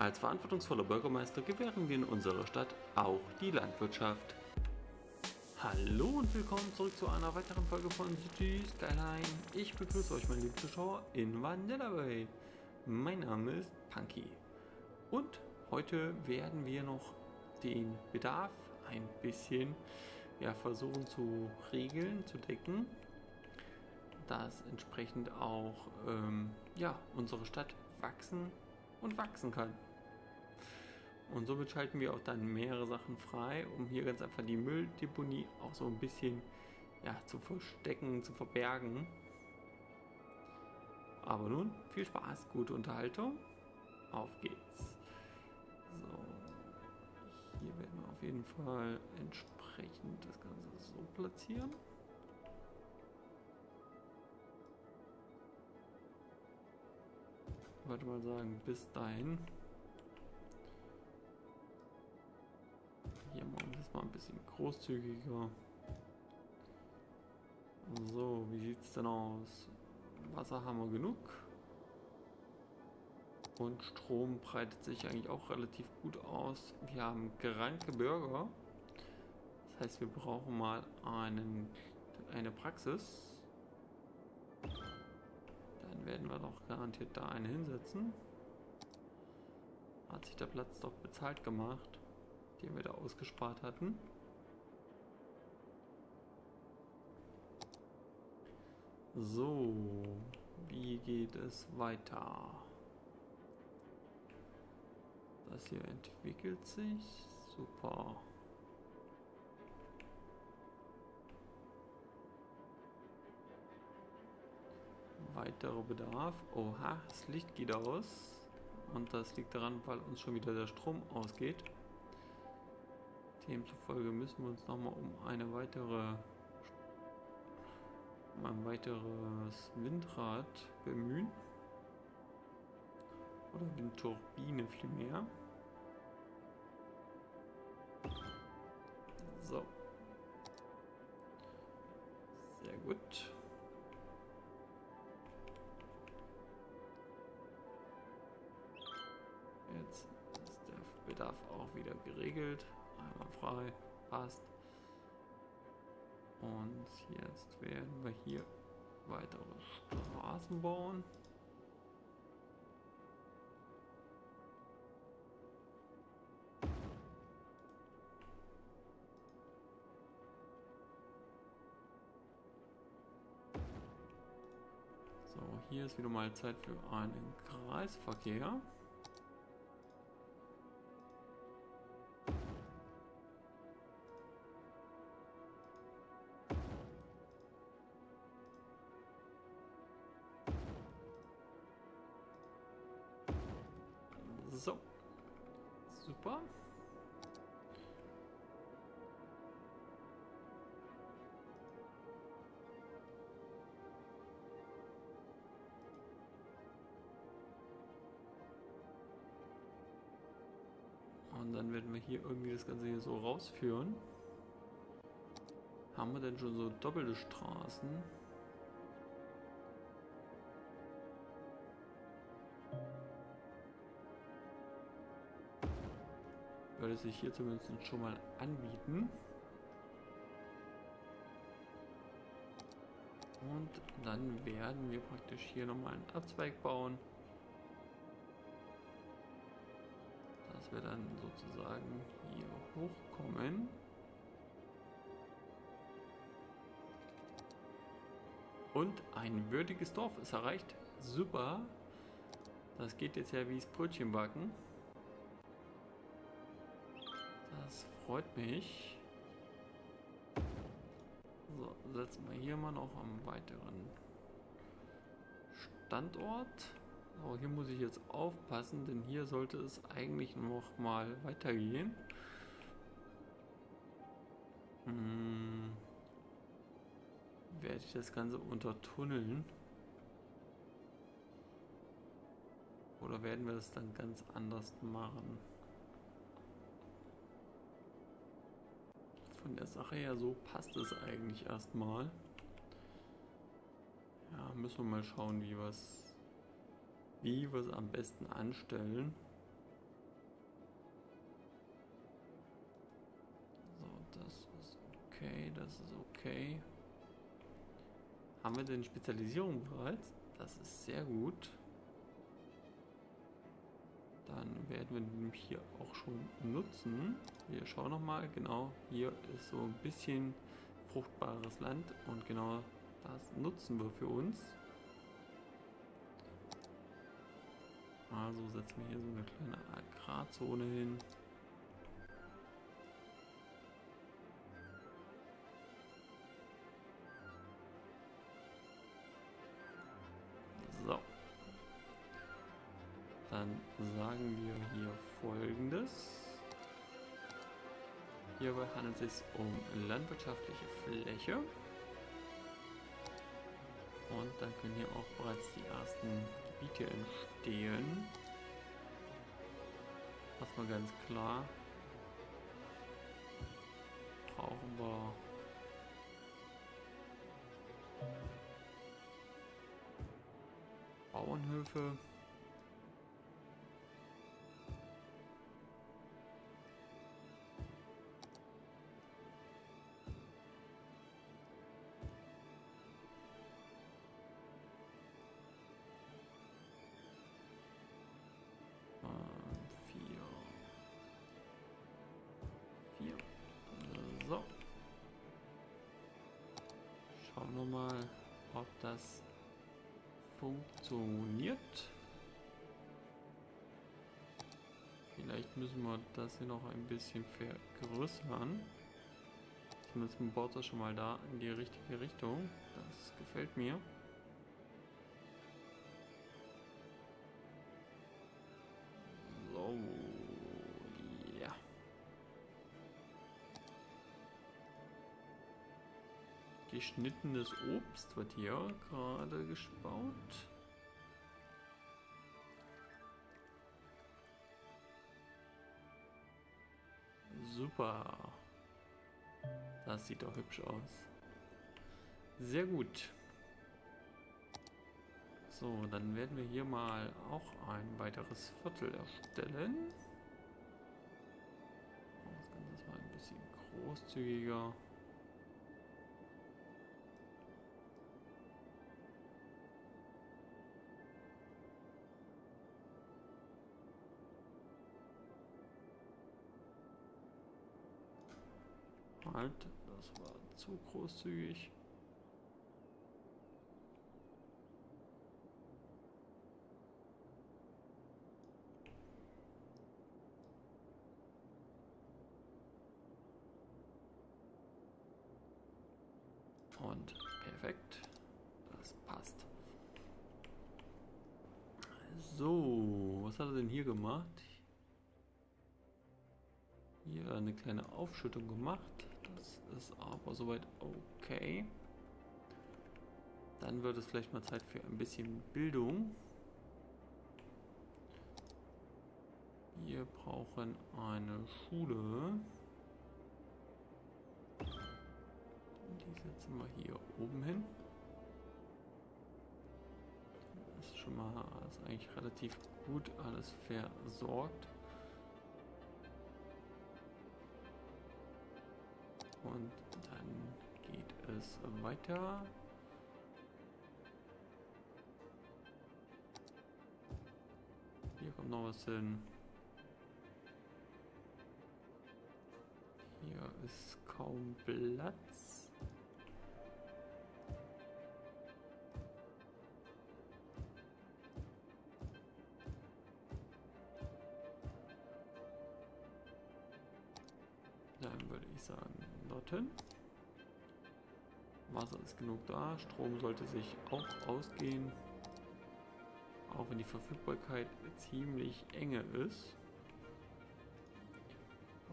Als verantwortungsvoller Bürgermeister gewähren wir in unserer Stadt auch die Landwirtschaft. Hallo und willkommen zurück zu einer weiteren Folge von City Skyline. Ich begrüße euch, meine lieben Zuschauer, in Vanilla Bay. Mein Name ist Punky. Und heute werden wir noch den Bedarf ein bisschen ja, versuchen zu regeln, zu decken, dass entsprechend auch ähm, ja, unsere Stadt wachsen und wachsen kann. Und somit schalten wir auch dann mehrere Sachen frei, um hier ganz einfach die Mülldeponie auch so ein bisschen ja, zu verstecken, zu verbergen. Aber nun, viel Spaß, gute Unterhaltung. Auf geht's. So. Hier werden wir auf jeden Fall entsprechend das Ganze so platzieren. Ich würde mal sagen, bis dahin Hier machen wir das mal ein bisschen großzügiger. So, wie sieht es denn aus? Wasser haben wir genug. Und Strom breitet sich eigentlich auch relativ gut aus. Wir haben kranke Bürger. Das heißt, wir brauchen mal einen, eine Praxis. Dann werden wir doch garantiert da eine hinsetzen. Hat sich der Platz doch bezahlt gemacht den wir da ausgespart hatten. So, wie geht es weiter? Das hier entwickelt sich. Super. Weiterer Bedarf. Oha, das Licht geht aus. Und das liegt daran, weil uns schon wieder der Strom ausgeht. Demzufolge müssen wir uns nochmal um eine weitere um ein weiteres Windrad bemühen. Oder Windturbine vielmehr. So. Sehr gut. Jetzt ist der Bedarf auch wieder geregelt frei. Passt. Und jetzt werden wir hier weitere Straßen bauen. So, hier ist wieder mal Zeit für einen Kreisverkehr. So. Super. Und dann werden wir hier irgendwie das Ganze hier so rausführen. Haben wir denn schon so doppelte Straßen? Würde sich hier zumindest schon mal anbieten. Und dann werden wir praktisch hier nochmal einen Abzweig bauen. Dass wir dann sozusagen hier hochkommen. Und ein würdiges Dorf ist erreicht. Super. Das geht jetzt ja wie das Brötchen backen. Freut mich. So, setzen wir hier mal noch am weiteren Standort. So, hier muss ich jetzt aufpassen, denn hier sollte es eigentlich noch mal weitergehen. Hm, werde ich das Ganze untertunneln? Oder werden wir das dann ganz anders machen? von der Sache her so passt es eigentlich erstmal. Ja, müssen wir mal schauen, wie wir es am besten anstellen. So, das ist okay, das ist okay. Haben wir denn Spezialisierung bereits? Das ist sehr gut. Dann werden wir nämlich hier auch schon nutzen. Wir schauen nochmal, genau, hier ist so ein bisschen fruchtbares Land und genau das nutzen wir für uns. Also setzen wir hier so eine kleine Agrarzone hin. Hierbei handelt es sich um landwirtschaftliche Fläche. Und dann können hier auch bereits die ersten Gebiete entstehen. Erstmal ganz klar. Brauchen wir Bauernhöfe. Das funktioniert. Vielleicht müssen wir das hier noch ein bisschen vergrößern. Zumindest baut das schon mal da in die richtige Richtung. Das gefällt mir. Geschnittenes Obst wird hier gerade gespaut. Super. Das sieht doch hübsch aus. Sehr gut. So, dann werden wir hier mal auch ein weiteres Viertel erstellen. Das Ganze ist mal ein bisschen großzügiger. Halt, das war zu großzügig. Und perfekt. Das passt. So, was hat er denn hier gemacht? Hier eine kleine Aufschüttung gemacht. Das ist aber soweit okay. Dann wird es vielleicht mal Zeit für ein bisschen Bildung. Wir brauchen eine Schule. Die setzen wir hier oben hin. Das ist schon mal ist eigentlich relativ gut alles versorgt. Und dann geht es weiter. Hier kommt noch was hin. Hier ist kaum Platz. Dann würde ich sagen, dorthin. Wasser ist genug da. Strom sollte sich auch ausgehen. Auch wenn die Verfügbarkeit ziemlich enge ist.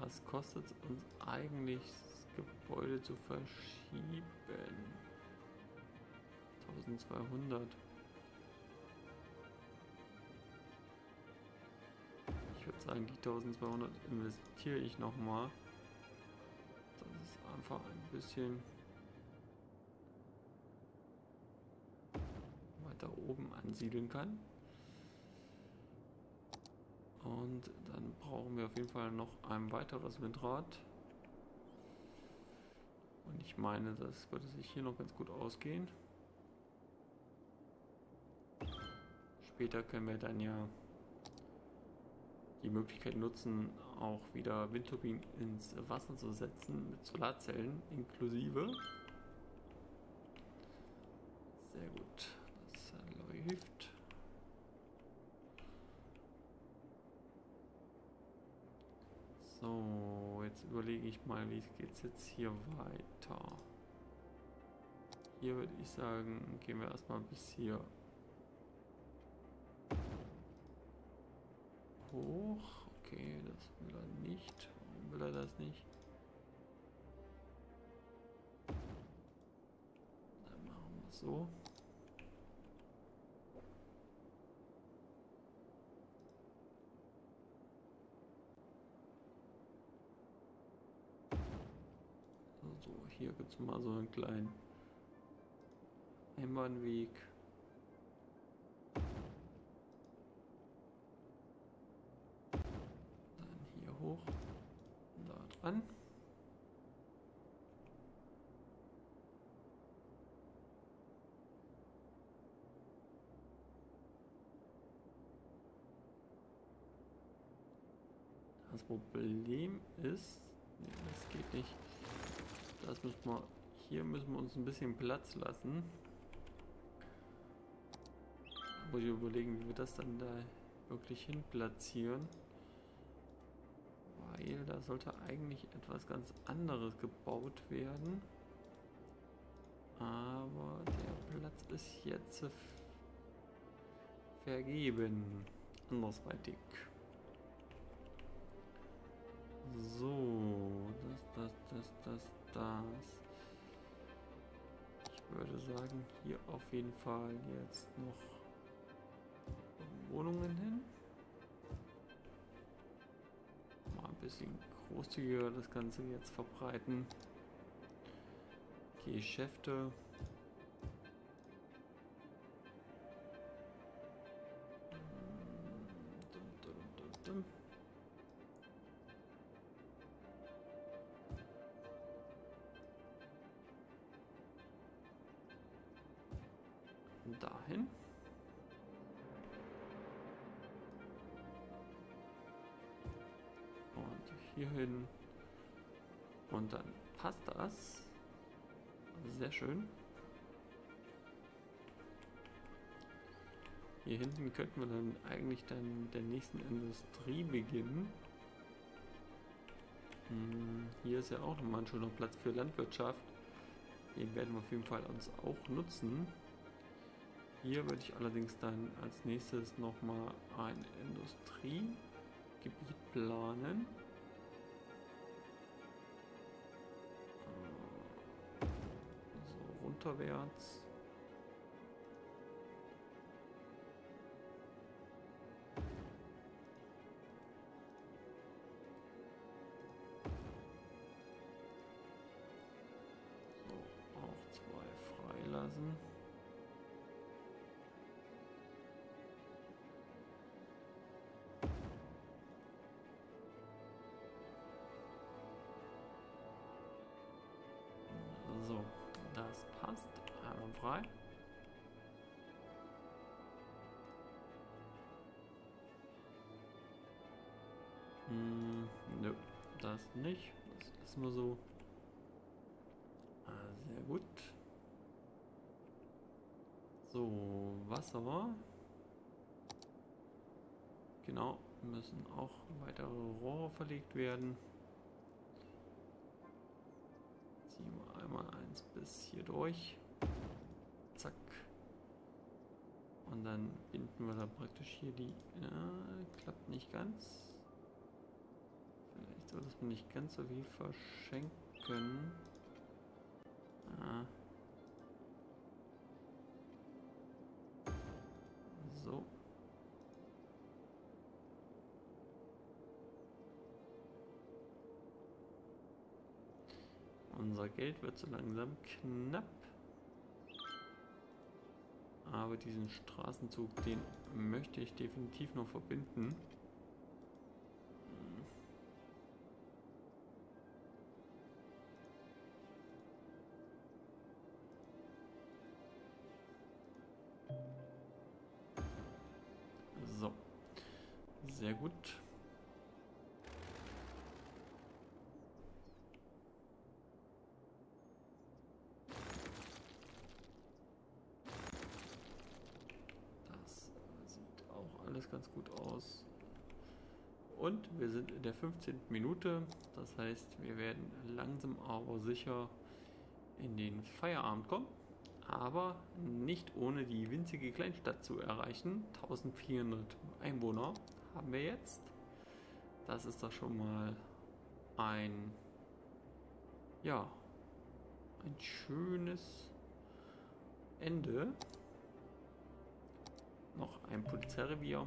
Was kostet es uns eigentlich, das Gebäude zu verschieben? 1200. Ich würde sagen, die 1200 investiere ich nochmal einfach ein bisschen weiter oben ansiedeln kann. Und dann brauchen wir auf jeden Fall noch ein weiteres Windrad. Und ich meine, das würde sich hier noch ganz gut ausgehen. Später können wir dann ja die Möglichkeit nutzen, auch wieder Windturbinen ins Wasser zu setzen mit Solarzellen inklusive. Sehr gut, das läuft. So, jetzt überlege ich mal, wie es jetzt hier weiter. Hier würde ich sagen, gehen wir erstmal bis hier hoch. Okay, das will er nicht. Warum will er das nicht? Dann machen wir es so. So, hier gibt es mal so einen kleinen Einbahnweg. hoch. Dran. Das Problem ist, nee, das geht nicht. Das müssen wir, hier müssen wir uns ein bisschen Platz lassen. Muss ich überlegen, wie wir das dann da wirklich hin platzieren weil da sollte eigentlich etwas ganz anderes gebaut werden. Aber der Platz ist jetzt vergeben. Andersweitig. So, das, das, das, das, das. Ich würde sagen, hier auf jeden Fall jetzt noch Wohnungen hin. Bisschen großzügiger das Ganze jetzt verbreiten. Geschäfte. Dahin. Hier hin. Und dann passt das. Sehr schön. Hier hinten könnten wir dann eigentlich dann der nächsten Industrie beginnen. Hm, hier ist ja auch nochmal ein schöner Platz für Landwirtschaft. Den werden wir auf jeden Fall uns auch nutzen. Hier würde ich allerdings dann als nächstes nochmal ein Industriegebiet planen. Torbeons. Das passt. Einwandfrei. Hm, nö, das nicht. Das lassen wir so. Ah, sehr gut. So, Wasser. Genau, müssen auch weitere Rohre verlegt werden. Eins bis hier durch. Zack. Und dann binden wir da praktisch hier die... Ja, klappt nicht ganz. Vielleicht soll das nicht ganz so viel verschenken. Ah. Unser Geld wird so langsam knapp. Aber diesen Straßenzug, den möchte ich definitiv noch verbinden. Alles ganz gut aus. Und wir sind in der 15. Minute. Das heißt, wir werden langsam aber sicher in den Feierabend kommen. Aber nicht ohne die winzige Kleinstadt zu erreichen. 1400 Einwohner haben wir jetzt. Das ist doch schon mal ein, ja, ein schönes Ende. Noch ein Polizeirevier,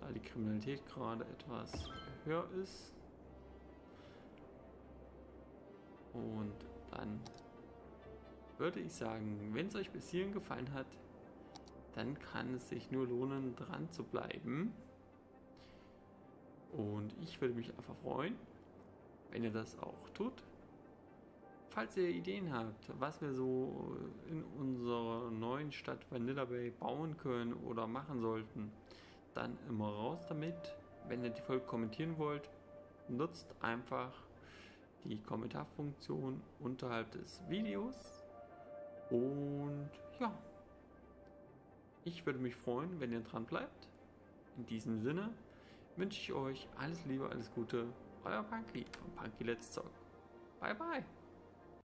da die Kriminalität gerade etwas höher ist. Und dann würde ich sagen, wenn es euch bis hierhin gefallen hat, dann kann es sich nur lohnen, dran zu bleiben. Und ich würde mich einfach freuen, wenn ihr das auch tut. Falls ihr Ideen habt, was wir so in unserer neuen Stadt Vanilla Bay bauen können oder machen sollten, dann immer raus damit. Wenn ihr die Folge kommentieren wollt, nutzt einfach die Kommentarfunktion unterhalb des Videos. Und ja, ich würde mich freuen, wenn ihr dran bleibt. In diesem Sinne wünsche ich euch alles Liebe, alles Gute. Euer Punky von Punky Let's Talk. Bye bye.